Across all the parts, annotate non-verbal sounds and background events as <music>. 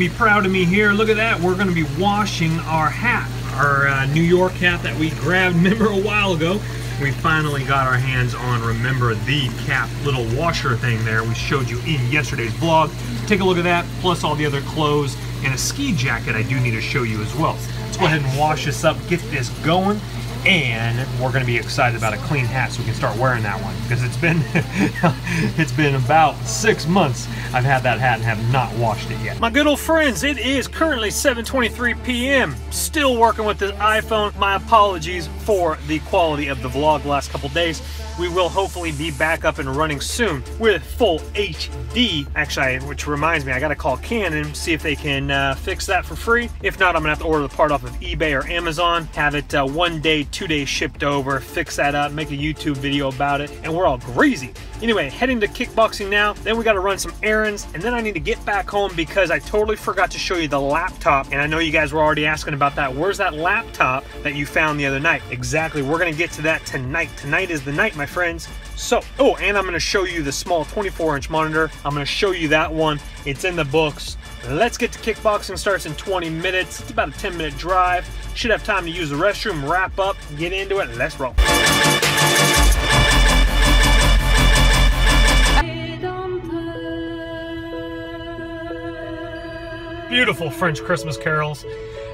me here. Look at that. We're going to be washing our hat, our uh, New York hat that we grabbed, <laughs> remember, a while ago. We finally got our hands on, remember, the cap little washer thing there we showed you in yesterday's vlog. Take a look at that, plus all the other clothes and a ski jacket I do need to show you as well. Let's go ahead and wash this up, get this going and we're going to be excited about a clean hat so we can start wearing that one because it's been <laughs> it's been about six months I've had that hat and have not washed it yet. My good old friends, it is currently 7.23 p.m. Still working with the iPhone. My apologies for the quality of the vlog last couple days. We will hopefully be back up and running soon with full HD. Actually, which reminds me, I gotta call Canon, and see if they can uh, fix that for free. If not, I'm gonna have to order the part off of eBay or Amazon, have it uh, one day, two days shipped over, fix that up, make a YouTube video about it, and we're all crazy. Anyway, heading to kickboxing now, then we gotta run some errands, and then I need to get back home because I totally forgot to show you the laptop, and I know you guys were already asking about that. Where's that laptop that you found the other night? Exactly, we're gonna get to that tonight. Tonight is the night, my friends. So, oh, and I'm gonna show you the small 24 inch monitor. I'm gonna show you that one. It's in the books. Let's get to kickboxing starts in 20 minutes. It's about a 10 minute drive. Should have time to use the restroom, wrap up, get into it. Let's roll. Beautiful French Christmas carols.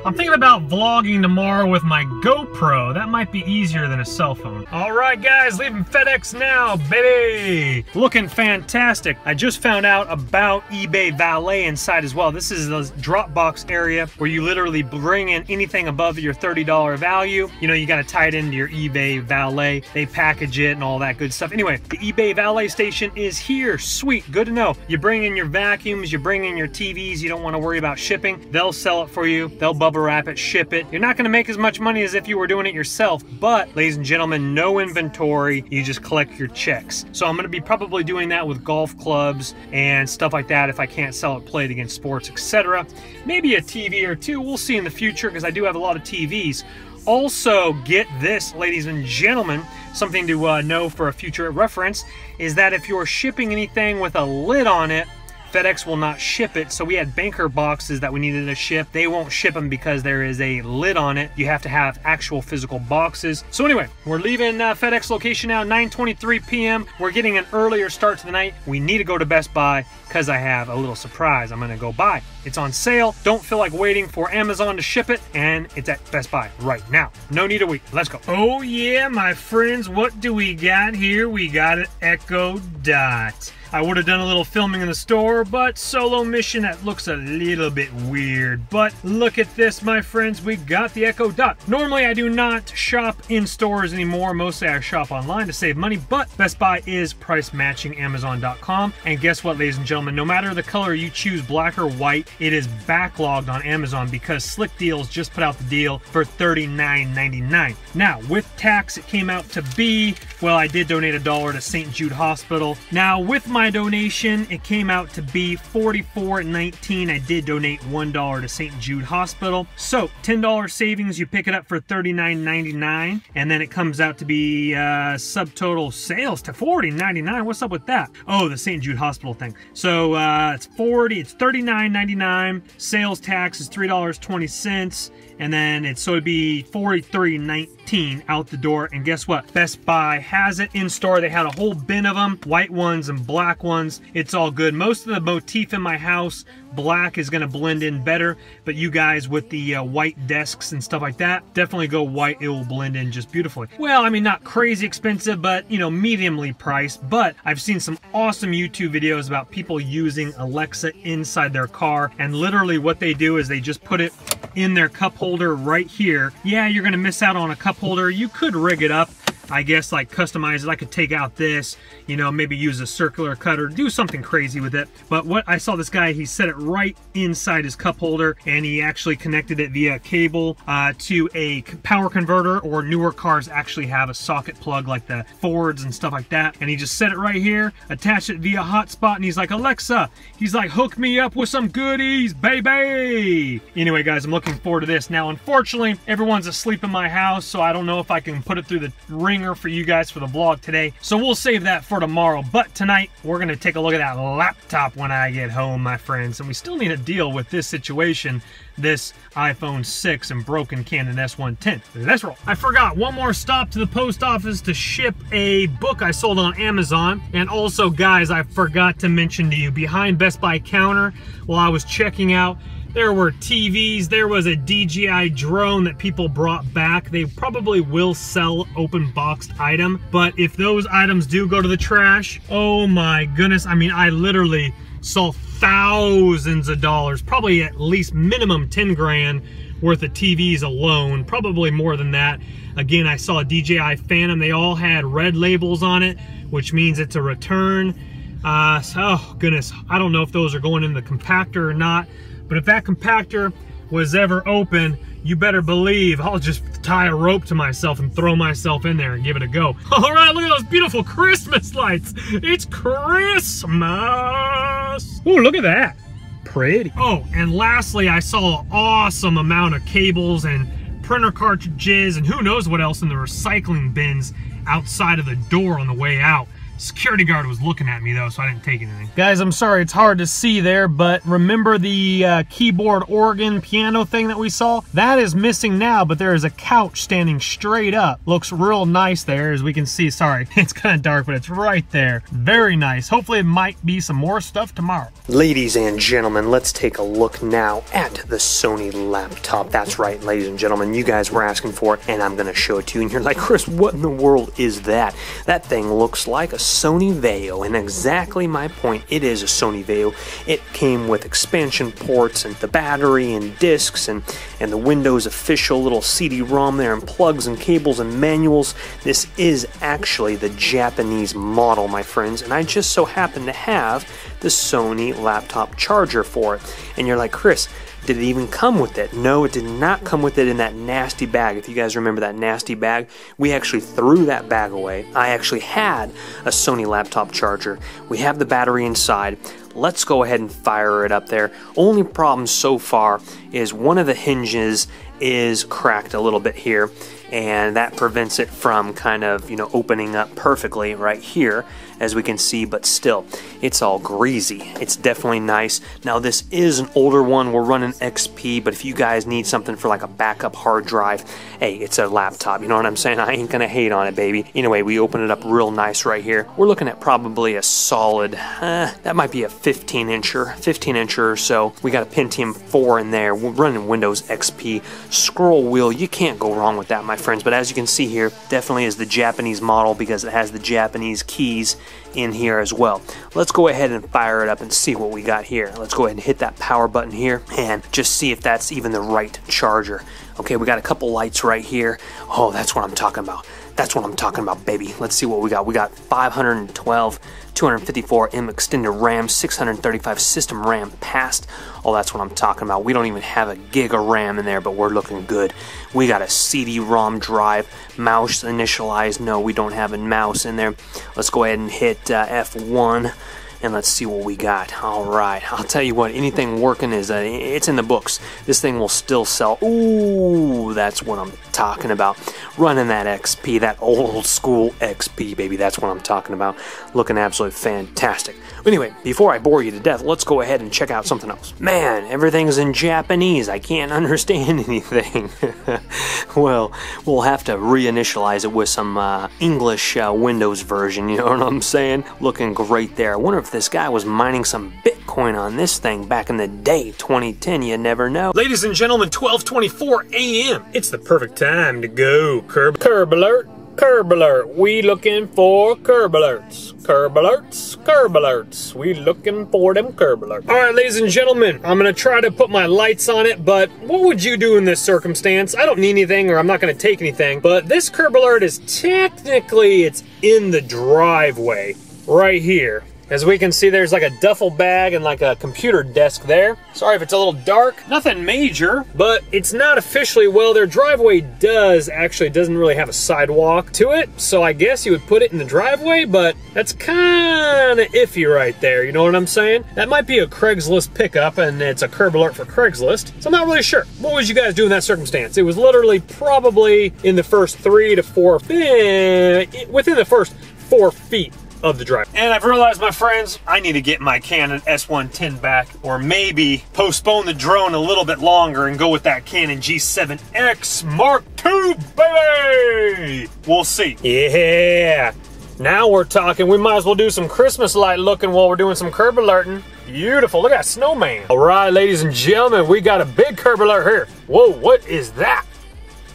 I'm thinking about vlogging tomorrow with my GoPro. That might be easier than a cell phone. All right, guys, leaving FedEx now, baby. Looking fantastic. I just found out about eBay Valet inside as well. This is the Dropbox area where you literally bring in anything above your $30 value. You know, you got to tie it into your eBay Valet. They package it and all that good stuff. Anyway, the eBay Valet station is here. Sweet, good to know. You bring in your vacuums, you bring in your TVs, you don't want to worry about shipping. They'll sell it for you. They'll bubble wrap it, ship it. You're not gonna make as much money as if you were doing it yourself, but ladies and gentlemen, no inventory, you just collect your checks. So I'm gonna be probably doing that with golf clubs and stuff like that if I can't sell it Play It Again Sports, etc. Maybe a TV or two, we'll see in the future because I do have a lot of TVs. Also, get this, ladies and gentlemen, something to uh, know for a future reference is that if you're shipping anything with a lid on it, FedEx will not ship it. So we had banker boxes that we needed to ship. They won't ship them because there is a lid on it. You have to have actual physical boxes. So anyway, we're leaving uh, FedEx location now, 9.23 p.m. We're getting an earlier start to the night. We need to go to Best Buy because I have a little surprise I'm gonna go buy. It's on sale. Don't feel like waiting for Amazon to ship it, and it's at Best Buy right now. No need to wait. Let's go. Oh yeah, my friends, what do we got here? We got an Echo Dot. I would have done a little filming in the store, but solo mission that looks a little bit weird. But look at this, my friends, we got the Echo Dot. Normally I do not shop in stores anymore. Mostly I shop online to save money, but Best Buy is price matching Amazon.com. And guess what, ladies and gentlemen, no matter the color you choose, black or white, it is backlogged on Amazon because Slickdeals just put out the deal for $39.99. Now, with tax, it came out to be, well, I did donate a dollar to St. Jude Hospital. Now, with my donation, it came out to be $44.19. I did donate $1 to St. Jude Hospital. So, $10 savings, you pick it up for $39.99, and then it comes out to be uh, subtotal sales to $40.99. What's up with that? Oh, the St. Jude Hospital thing. So, uh, it's 40, it's $39.99. Sales tax is $3.20 and then it's so it'd be 43.19 out the door. And guess what? Best buy has it in store. They had a whole bin of them white ones and black ones. It's all good. Most of the motif in my house black is going to blend in better but you guys with the uh, white desks and stuff like that definitely go white. It will blend in just beautifully. Well i mean not crazy expensive but you know mediumly priced. But i've seen some awesome youtube videos about people using alexa inside their car. And literally what they do is they just put it in their cup holder right here. Yeah, you're gonna miss out on a cup holder. You could rig it up I guess like customize it. I could take out this, you know, maybe use a circular cutter, do something crazy with it. But what I saw this guy, he set it right inside his cup holder and he actually connected it via cable uh, to a power converter or newer cars actually have a socket plug like the Fords and stuff like that. And he just set it right here, attached it via hotspot and he's like, Alexa, he's like, hook me up with some goodies, baby. Anyway, guys, I'm looking forward to this. Now, unfortunately, everyone's asleep in my house, so I don't know if I can put it through the ring for you guys for the vlog today. So we'll save that for tomorrow. But tonight, we're going to take a look at that laptop when I get home, my friends. And we still need to deal with this situation, this iPhone 6 and broken Canon S110. Let's roll. I forgot one more stop to the post office to ship a book I sold on Amazon. And also, guys, I forgot to mention to you, behind Best Buy counter, while I was checking out, there were TVs. There was a DJI drone that people brought back. They probably will sell open boxed item, but if those items do go to the trash, oh my goodness. I mean, I literally saw thousands of dollars, probably at least minimum 10 grand worth of TVs alone, probably more than that. Again, I saw a DJI Phantom. They all had red labels on it, which means it's a return. Uh, so, oh goodness, I don't know if those are going in the compactor or not. But if that compactor was ever open, you better believe I'll just tie a rope to myself and throw myself in there and give it a go. <laughs> All right, look at those beautiful Christmas lights. It's Christmas. Oh, look at that. Pretty. Oh, and lastly, I saw an awesome amount of cables and printer cartridges and who knows what else in the recycling bins outside of the door on the way out. Security guard was looking at me though, so I didn't take anything. Guys, I'm sorry, it's hard to see there, but remember the uh, keyboard organ piano thing that we saw? That is missing now, but there is a couch standing straight up. Looks real nice there, as we can see. Sorry, <laughs> it's kind of dark, but it's right there. Very nice. Hopefully it might be some more stuff tomorrow. Ladies and gentlemen, let's take a look now at the Sony laptop. That's right, ladies and gentlemen, you guys were asking for it, and I'm gonna show it to you, and you're like, Chris, what in the world is that? That thing looks like a Sony Vaio, and exactly my point, it is a Sony Vaio. It came with expansion ports and the battery and discs and, and the Windows official little CD-ROM there and plugs and cables and manuals. This is actually the Japanese model, my friends, and I just so happen to have the Sony laptop charger for it. And you're like, Chris, did it even come with it? No, it did not come with it in that nasty bag. If you guys remember that nasty bag, we actually threw that bag away. I actually had a Sony laptop charger. We have the battery inside. Let's go ahead and fire it up there. Only problem so far is one of the hinges is cracked a little bit here and that prevents it from kind of, you know, opening up perfectly right here as we can see, but still, it's all greasy. It's definitely nice. Now, this is an older one. We're running XP, but if you guys need something for like a backup hard drive, hey, it's a laptop. You know what I'm saying? <laughs> I ain't gonna hate on it, baby. Anyway, we open it up real nice right here. We're looking at probably a solid, uh, that might be a 15 incher, 15 incher or so. We got a Pentium 4 in there. We're running Windows XP. Scroll wheel, you can't go wrong with that, my friends. But as you can see here, definitely is the Japanese model because it has the Japanese keys in here as well. Let's go ahead and fire it up and see what we got here. Let's go ahead and hit that power button here and just see if that's even the right charger. Okay, we got a couple lights right here. Oh, that's what I'm talking about. That's what I'm talking about, baby. Let's see what we got. We got 512 254 M extended RAM, 635 system RAM passed. Oh, that's what I'm talking about. We don't even have a gig of RAM in there, but we're looking good. We got a CD-ROM drive, mouse initialized. No, we don't have a mouse in there. Let's go ahead and hit uh, F1 and let's see what we got. All right, I'll tell you what, anything working is, uh, it's in the books. This thing will still sell. Ooh, that's what I'm talking about. Running that XP, that old school XP, baby, that's what I'm talking about. Looking absolutely fantastic. Anyway, before I bore you to death, let's go ahead and check out something else. Man, everything's in Japanese. I can't <laughs> understand anything. <laughs> well, we'll have to reinitialize it with some uh, English uh, Windows version, you know what I'm saying? Looking great there. I wonder if this guy was mining some Bitcoin on this thing back in the day, 2010, you never know. Ladies and gentlemen, 1224 a.m. It's the perfect time to go. Curb, curb alert. Curb alert, we looking for curb alerts. Curb alerts, curb alerts. We looking for them curb alerts. All right, ladies and gentlemen, I'm gonna try to put my lights on it, but what would you do in this circumstance? I don't need anything or I'm not gonna take anything, but this curb alert is technically, it's in the driveway right here. As we can see, there's like a duffel bag and like a computer desk there. Sorry if it's a little dark. Nothing major, but it's not officially, well, their driveway does actually doesn't really have a sidewalk to it. So I guess you would put it in the driveway, but that's kind of iffy right there. You know what I'm saying? That might be a Craigslist pickup and it's a curb alert for Craigslist. So I'm not really sure. What would you guys do in that circumstance? It was literally probably in the first three to four, eh, within the first four feet of the drive. And I've realized, my friends, I need to get my Canon S110 back, or maybe postpone the drone a little bit longer and go with that Canon G7X Mark II, baby! We'll see. Yeah. Now we're talking. We might as well do some Christmas light looking while we're doing some curb alerting. Beautiful. Look at that snowman. All right, ladies and gentlemen, we got a big curb alert here. Whoa, what is that?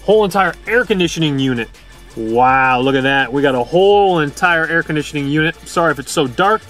Whole entire air conditioning unit. Wow, look at that. We got a whole entire air conditioning unit. Sorry if it's so dark.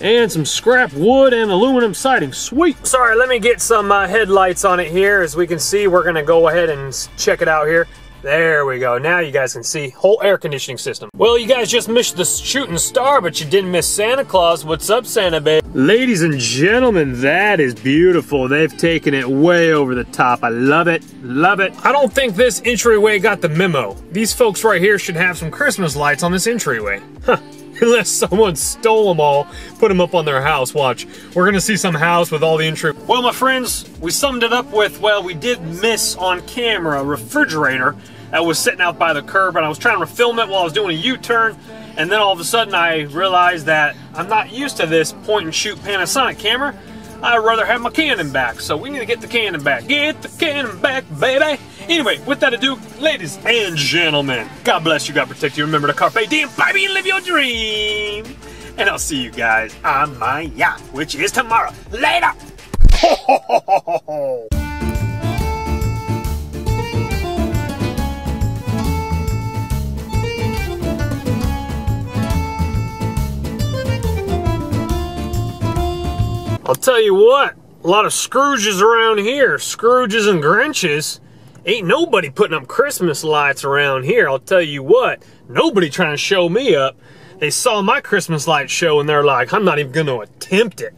And some scrap wood and aluminum siding. Sweet. Sorry, let me get some uh, headlights on it here. As we can see, we're going to go ahead and check it out here. There we go. Now you guys can see whole air conditioning system. Well, you guys just missed the shooting star, but you didn't miss Santa Claus. What's up, Santa Babe? Ladies and gentlemen, that is beautiful. They've taken it way over the top. I love it. Love it. I don't think this entryway got the memo. These folks right here should have some Christmas lights on this entryway. Huh. <laughs> Unless someone stole them all, put them up on their house. Watch. We're going to see some house with all the entry. Well, my friends, we summed it up with, well, we did miss on camera refrigerator that was sitting out by the curb and I was trying to film it while I was doing a U-turn and then all of a sudden I realized that I'm not used to this point and shoot Panasonic camera. I'd rather have my Canon back, so we need to get the Canon back. Get the Canon back, baby! Anyway, with that ado, ladies and gentlemen, God bless you, God protect you. Remember to carpe diem, baby, and live your dream. And I'll see you guys on my yacht, which is tomorrow. Later! <laughs> I'll tell you what, a lot of Scrooges around here, Scrooges and Grinches. Ain't nobody putting up Christmas lights around here. I'll tell you what, nobody trying to show me up. They saw my Christmas light show and they're like, I'm not even going to attempt it.